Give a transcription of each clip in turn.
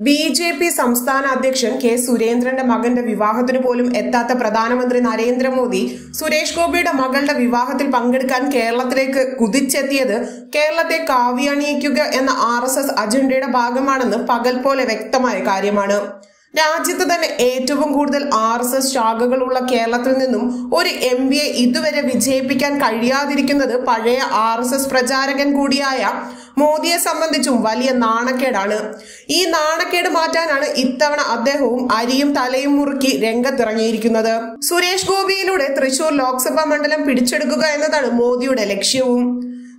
B J P സംസ്ഥാന അധ്യക്ഷൻ K സുരേന്ദ്രന്റെ മകന്റെ വിവാഹത്തിന് പോലും എത്താത്ത പ്രധാനമന്ത്രി നരേന്ദ്രമോദി സുരേഷ് ഗോപിയുടെ മകളുടെ വിവാഹത്തിൽ പങ്കെടുക്കാൻ കേരളത്തിലേക്ക് കുതിച്ചെത്തിയത് കേരളത്തെ കാവ്യണിയിക്കുക എന്ന ആർ എസ് എസ് അജണ്ടയുടെ ഭാഗമാണെന്ന് പകൽ പോലെ വ്യക്തമായ കാര്യമാണ്. രാജ്യത്ത് തന്നെ ഏറ്റവും കൂടുതൽ ആർ എസ് എസ് ശാഖകളുള്ള കേരളത്തിൽ നിന്നും ഒരു എം ബി എ ഇതുവരെ വിജയിപ്പിക്കാൻ കഴിയാതിരിക്കുന്നത് പഴയ ആർ എസ് എസ് പ്രചാരകൻ കൂടിയായ മോദിയെ സംബന്ധിച്ചും വലിയ നാണക്കേടാണ്. ഈ നാണക്കേട് മാറ്റാനാണ് ഇത്തവണ അദ്ദേഹവും അരിയും തലയും മുറുക്കി രംഗത്തിറങ്ങിയിരിക്കുന്നത്. സുരേഷ് ഗോപിയിലൂടെ തൃശൂർ ലോക്സഭാ മണ്ഡലം പിടിച്ചെടുക്കുക എന്നതാണ് മോദിയുടെ ലക്ഷ്യവും.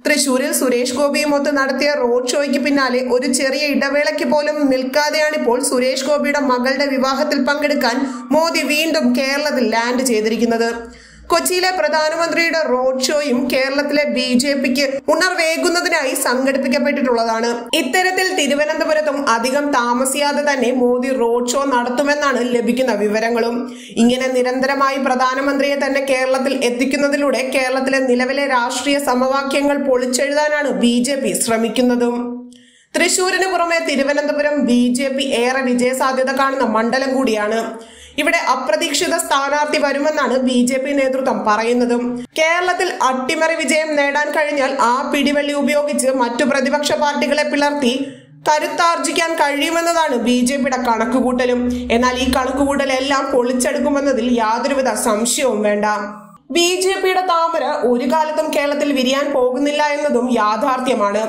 തൃശൂരിൽ സുരേഷ് ഗോപിയുമൊത്ത് നടത്തിയ റോഡ് ഷോയ്ക്ക് പിന്നാലെ ഒരു ചെറിയ ഇടവേളയ്ക്ക് പോലും നിൽക്കാതെയാണിപ്പോൾ സുരേഷ് ഗോപിയുടെ മകളുടെ വിവാഹത്തിൽ പങ്കെടുക്കാൻ മോദി വീണ്ടും കേരളത്തിൽ ലാൻഡ് ചെയ്തിരിക്കുന്നത്. കൊച്ചിയിലെ പ്രധാനമന്ത്രിയുടെ റോഡ് ഷോയും കേരളത്തിലെ ബി ജെ പിക്ക് ഉണർവേകുന്നതിനായി സംഘടിപ്പിക്കപ്പെട്ടിട്ടുള്ളതാണ്. ഇത്തരത്തിൽ തിരുവനന്തപുരത്തും അധികം താമസിയാതെ തന്നെ മോദി റോഡ് ഷോ നടത്തുമെന്നാണ് ലഭിക്കുന്ന വിവരങ്ങളും. ഇങ്ങനെ നിരന്തരമായി പ്രധാനമന്ത്രിയെ തന്നെ കേരളത്തിൽ എത്തിക്കുന്നതിലൂടെ കേരളത്തിലെ നിലവിലെ രാഷ്ട്രീയ സമവാക്യങ്ങൾ പൊളിച്ചെഴുതാനാണ് ബി ജെ പി ശ്രമിക്കുന്നതും. തൃശൂരിന് പുറമെ തിരുവനന്തപുരം ബി ജെ പി ഏറെ വിജയസാധ്യത കാണുന്ന മണ്ഡലം കൂടിയാണ്. ഇവിടെ അപ്രതീക്ഷിത സ്ഥാനാർത്ഥി വരുമെന്നാണ് ബി ജെ പി നേതൃത്വം പറയുന്നതും. കേരളത്തിൽ അട്ടിമറി വിജയം നേടാൻ കഴിഞ്ഞാൽ ആ പിടിവള്ളി ഉപയോഗിച്ച് മറ്റു പ്രതിപക്ഷ പാർട്ടികളെ പിളർത്തി കരുത്താർജിക്കാൻ കഴിയുമെന്നതാണ് ബി ജെ പിയുടെ കണക്കുകൂട്ടലും. എന്നാൽ ഈ കണക്കുകൂട്ടലെല്ലാം പൊളിച്ചെടുക്കുമെന്നതിൽ യാതൊരുവിധ സംശയവും വേണ്ട. ബി ജെ പിയുടെ താമര ഒരു കാലത്തും കേരളത്തിൽ വിരിയാൻ പോകുന്നില്ല എന്നതും യാഥാർത്ഥ്യമാണ്.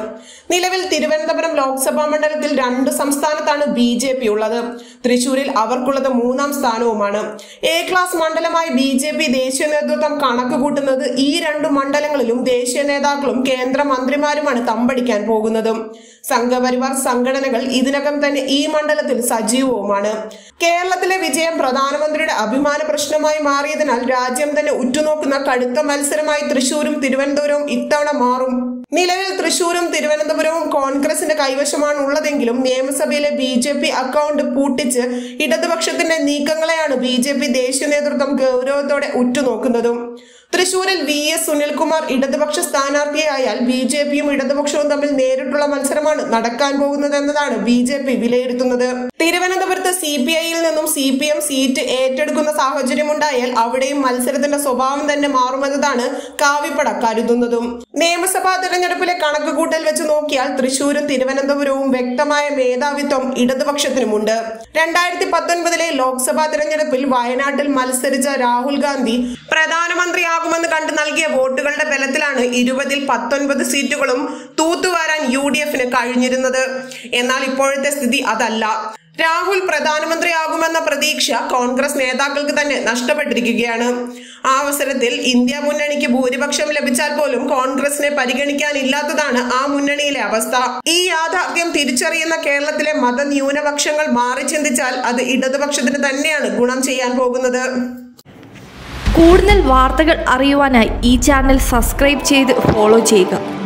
നിലവിൽ തിരുവനന്തപുരം ലോക്സഭാ മണ്ഡലത്തിൽ രണ്ട് സംസ്ഥാനത്താണ് ബി ജെ പി ഉള്ളത്. തൃശൂരിൽ അവർക്കുള്ളത് മൂന്നാം സ്ഥാനവുമാണ്. എ ക്ലാസ് മണ്ഡലമായി ബി ജെ പി ദേശീയ നേതൃത്വം കണക്ക് കൂട്ടുന്നത് ഈ രണ്ടു മണ്ഡലങ്ങളിലും ദേശീയ നേതാക്കളും കേന്ദ്രമന്ത്രിമാരുമാണ് തമ്പടിക്കാൻ പോകുന്നതും. സംഘപരിവാർ സംഘടനകൾ ഇതിനകം തന്നെ ഈ മണ്ഡലത്തിൽ സജീവവുമാണ്. കേരളത്തിലെ വിജയം പ്രധാനമന്ത്രിയുടെ അഭിമാന പ്രശ്നമായി മാറിയതിനാൽ രാജ്യം തന്നെ ഉറ്റുനോക്കുന്ന കടുത്ത മത്സരമായി തൃശൂരും തിരുവനന്തപുരവും ഇത്തവണ മാറും. നിലവിൽ തൃശൂരും തിരുവനന്തപുരവും കോൺഗ്രസിന്റെ കൈവശമാണ് ഉള്ളതെങ്കിലും നിയമസഭയിലെ ബി ജെ പി അക്കൗണ്ട് പൂട്ടിച്ച് ഇടതുപക്ഷത്തിന്റെ നീക്കങ്ങളെയാണ് ബി ജെ പി ദേശീയ നേതൃത്വം ഗൗരവത്തോടെ ഉറ്റുനോക്കുന്നതും. തൃശൂരിൽ വി എസ് സുനിൽകുമാർ ഇടതുപക്ഷ സ്ഥാനാർത്ഥിയായാൽ ബി ജെ പിയും ഇടതുപക്ഷവും തമ്മിൽ നേരിട്ടുള്ള മത്സരമാണ് നടക്കാൻ പോകുന്നത് എന്നതാണ് ബി ജെ പി വിലയിരുത്തുന്നത്. സി പി ഐയിൽ നിന്നും സി പി എം സീറ്റ് ഏറ്റെടുക്കുന്ന സാഹചര്യം ഉണ്ടായാൽ അവിടെയും മത്സരത്തിന്റെ സ്വഭാവം തന്നെ മാറുമെന്നതാണ് കാവിപ്പട കരുതുന്നതും. നിയമസഭാ തെരഞ്ഞെടുപ്പിലെ കണക്കുകൂട്ടൽ വെച്ച് നോക്കിയാൽ തൃശൂരും തിരുവനന്തപുരവും വ്യക്തമായ മേധാവിത്വം ഇടതുപക്ഷത്തിനുമുണ്ട്. രണ്ടായിരത്തി പത്തൊൻപതിലെ ലോക്സഭാ തെരഞ്ഞെടുപ്പിൽ വയനാട്ടിൽ മത്സരിച്ച രാഹുൽ ഗാന്ധി പ്രധാനമന്ത്രിയാകുമെന്ന് കണ്ടു നൽകിയ വോട്ടുകളുടെ ബലത്തിലാണ് ഇരുപതിൽ പത്തൊൻപത് സീറ്റുകളും തൂത്തുവാരാൻ യു ഡി എഫിന് കഴിഞ്ഞിരുന്നത്. എന്നാൽ ഇപ്പോഴത്തെ സ്ഥിതി അതല്ല. രാഹുൽ പ്രധാനമന്ത്രിയാകുമെന്ന പ്രതീക്ഷ കോൺഗ്രസ് നേതാക്കൾക്ക് തന്നെ നഷ്ടപ്പെട്ടിരിക്കുകയാണ്. ആ അവസരത്തിൽ ഇന്ത്യ മുന്നണിക്ക് ഭൂരിപക്ഷം ലഭിച്ചാൽ പോലും കോൺഗ്രസിനെ പരിഗണിക്കാനില്ലാത്തതാണ് ആ മുന്നണിയിലെ അവസ്ഥ. ഈ യാഥാർത്ഥ്യം തിരിച്ചറിയുന്ന കേരളത്തിലെ മതന്യൂനപക്ഷങ്ങൾ മാറി ചിന്തിച്ചാൽ അത് ഇടതുപക്ഷത്തിന് തന്നെയാണ് ഗുണം ചെയ്യാൻ പോകുന്നത്. കൂടുതൽ വാർത്തകൾ അറിയുവാനായി ഈ ചാനൽ സബ്സ്ക്രൈബ് ചെയ്ത് ഫോളോ ചെയ്യുക.